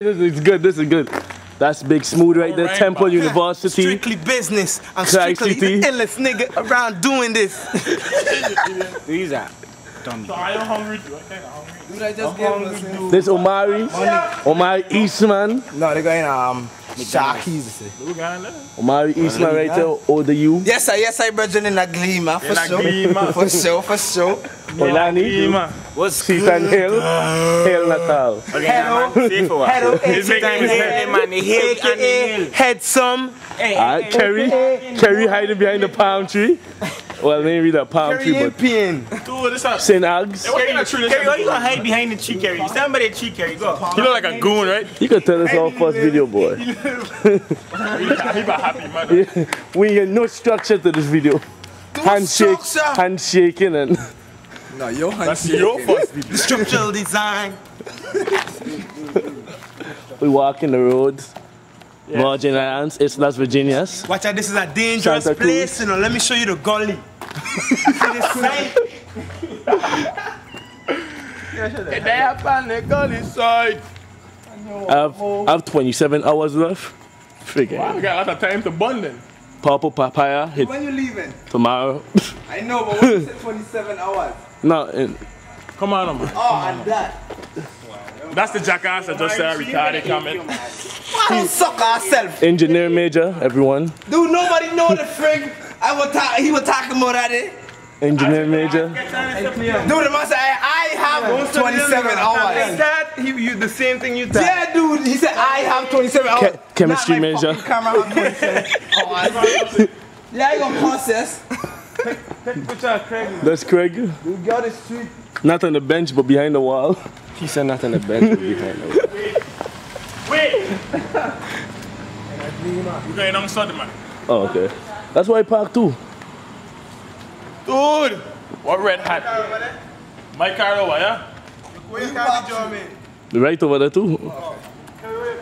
This is good. This is good. That's Big Smooth right there. Alright, Temple man. University. Strictly business. I'm Tri strictly City. the endless nigga around doing this. These are. So I am hungry too. I think I'm hungry. Dude, I just gave us. This Omari. Omari Eastman. No, they're going um. Sharkey's. Who got that? Omari Eastman right there. Older you. Yes, sir. Yes, I brethren in a glima. Ah, for sure. For sure. For sure. Olani. man. What's Seaton Hill. Hill Natal. Hello. Hello. Hello. He's making me Hey, man, the hill and the AKA hill. head some. Alright, Kerry. Kerry hiding behind the palm tree. Well, maybe the palm tree, but European. Dude, this up. St. Ags. What kind of tree this Kerry, why you is? gonna hide behind the tree, Kerry? Stand by the tree, Kerry. Go. You look like a goon, right? You could tell us our first video, boy. He about happy, man. We get no structure to this video. Handshake, structure. handshaking and No, your That's your first video. Structural design. we walk in the roads. Virgin Islands, Islas Virginias. Watch out, this is a dangerous Santa Cruz. place, you know. Let me show you the gully. See this sign? They up on the gully side. I have, I have 27 hours left. We Figure. got a lot of time to bond then. Purple papaya hit When you leaving? tomorrow. I know, but what you said 27 hours. no, in, Come on, man. Oh, and that. That's the jackass that just said retarded comment. Why don't suck ourselves? engineer major, everyone. Dude, nobody know the frig. I was ta- he was talking about that. Eh? Engineer major. Dude, the man said, I, I have 27 Like hours. that, he, you, the same thing you thought. Yeah, dude, he said, I have 27 hours. Che- chemistry Not my major. fucking camera have 27 hours. yeah, I gonna process. That's Craig. You got the street. Not on the bench, but behind the wall. He said not on the bench but behind the wall. Wait! We're going on Sunday, man. Oh, okay. That's why I parked too. Dude! What red hat? My car over, yeah? The right over there too.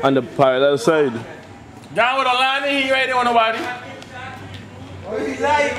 On the parallel side. Down with Alani, he right there on nobody. Like,